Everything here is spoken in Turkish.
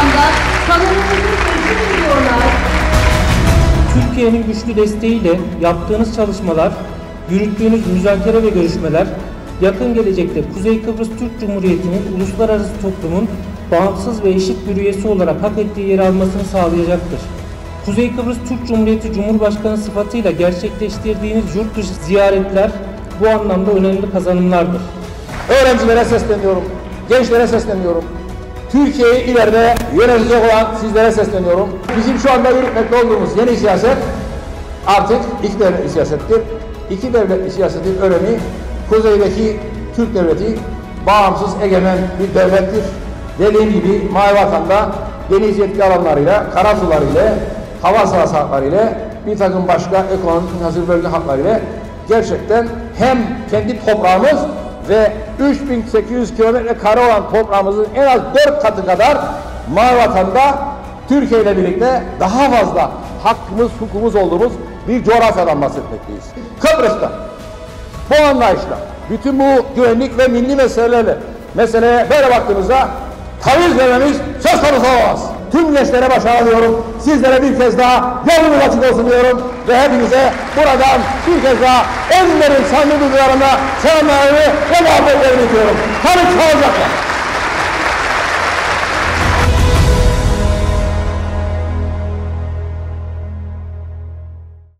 anda kanalımızı sözü biliyorlar. Türkiye'nin güçlü desteğiyle yaptığınız çalışmalar, yürüttüğünüz müzakere ve görüşmeler, yakın gelecekte Kuzey Kıbrıs Türk Cumhuriyeti'nin uluslararası toplumun bağımsız ve eşit bir üyesi olarak hak ettiği yer almasını sağlayacaktır. Kuzey Kıbrıs Türk Cumhuriyeti Cumhurbaşkanı sıfatıyla gerçekleştirdiğiniz yurt dışı ziyaretler bu anlamda önemli kazanımlardır. Öğrencilere sesleniyorum, gençlere sesleniyorum. Türkiye'yi ileride yönetecek olan sizlere sesleniyorum. Bizim şu anda yürütmekte olduğumuz yeni siyaset artık iki devletli siyasettir. İki devletli siyasetin önemi kuzeydeki Türk devleti bağımsız egemen bir devlettir. Dediğim gibi Mavi Vatan'da deniz yetki alanlarıyla, kara sularıyla, hava sahası haklarıyla, bir takım başka ekonomik hazır bölge haklarıyla gerçekten hem kendi toprağımız ve 3800 kilometre kare olan toprağımızın en az 4 katı kadar Mavi Vatan'da Türkiye ile birlikte daha fazla hakkımız, hukukumuz olduğumuz bir coğrafyadan bahsetmekteyiz. Kıbrıs'ta bu anlayışla bütün bu güvenlik ve milli meselelerle meseleye böyle baktığımızda taviz vermemiz söz konusu olamaz. Tüm gençlere başarılıyorum. Sizlere bir kez daha yolunuz açık olsun diyorum. Ve hepinize buradan bir kez daha en derin samimi duygularımla selamlarımı ve muhabbetlerimi iletiyorum. Tanık sağlıcakla.